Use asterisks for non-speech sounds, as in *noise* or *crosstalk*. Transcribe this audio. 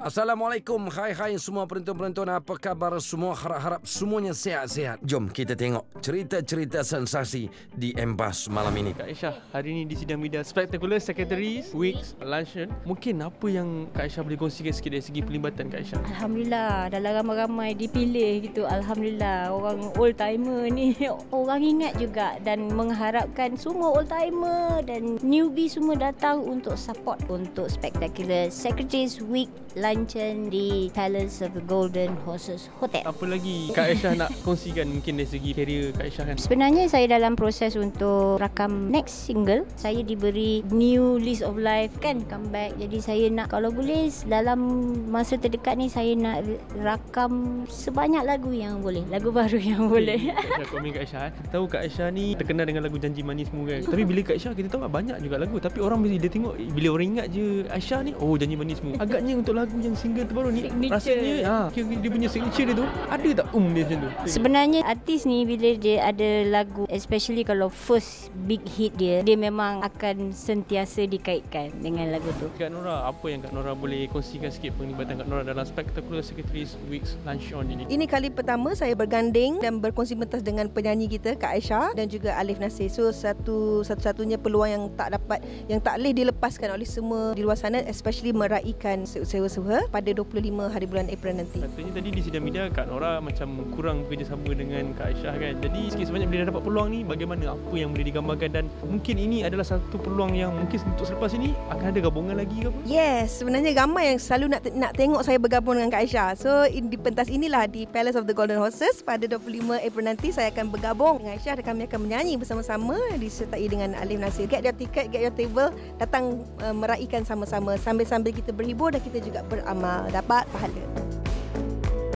Assalamualaikum. Hai hai semua penonton-penonton. Apa khabar semua? Harap-harap semuanya sehat-sehat Jom kita tengok Cerita-cerita sensasi Di Embas malam ini. Kak Aisyah, hari ini di sidang media Spectacular Secretaries Weeks Luncheon. Mungkin apa yang Kak Aisyah boleh kongsikan sikit dari segi pelibatan Kak Aisyah? Alhamdulillah dalam ramai-ramai dipilih gitu. Alhamdulillah orang old timer ni *laughs* orang ingat juga dan mengharapkan semua old timer dan newbie semua datang untuk support untuk Spectacular Secretaries Week luncheon di Palace of the Golden Horses Hotel. Apa lagi Kak Aisyah nak kongsikan mungkin dari segi career Kak Aisyah kan? Sebenarnya saya dalam proses untuk rakam next single. Saya diberi new list of life kan comeback. Jadi saya nak kalau boleh dalam masa terdekat ni saya nak rakam sebanyak lagu yang boleh. Lagu baru *laughs* yang boleh. Kak komen Kak Aisyah. eh. Kita tahu Kak Aisyah ni terkenal dengan lagu Janji Manismu kan. Tapi bila Kak Aisyah kita tahu banyak juga lagu. Tapi orang bila dia tengok bila orang ingat je Aisyah ni oh Janji Manismu. Agaknya untuk lagu yang single terbaru ni Signature. rasanya ha, dia punya signature dia tu ada tak um dia macam tu? Sebenarnya artis ni bila dia ada lagu especially kalau first big hit dia dia memang akan sentiasa dikaitkan dengan lagu tu. Kak Nora, apa yang Kak Nora boleh kongsikan sikit penglibatan Kak Nora dalam Spectacular Secretaries Weeks Luncheon ini? Ini kali pertama saya berganding dan berkongsi pentas dengan penyanyi kita Kak Aisyah dan juga Alif Nasir. So satu satu-satunya peluang yang tak dapat yang tak boleh dilepaskan oleh semua di luar sana especially meraihkan sewa-sewa pada 25 hari bulan April nanti. Katanya tadi di sidang media Kak Nora macam kurang bekerjasama dengan Kak Aisyah kan. Jadi sikit sebanyak bila dapat peluang ni bagaimana apa yang boleh digambarkan dan mungkin ini adalah satu peluang yang mungkin untuk selepas ini akan ada gabungan lagi ke apa? Yes, sebenarnya ramai yang selalu nak nak tengok saya bergabung dengan Kak Aisyah. So in, di pentas inilah di Palace of the Golden Horses pada 25 April nanti saya akan bergabung dengan Aisyah dan kami akan menyanyi bersama-sama disertai dengan Alif Nasir. Get your ticket, get your table, datang uh, meraihkan sama-sama sambil-sambil kita berhibur dan kita juga beramal dapat pahala.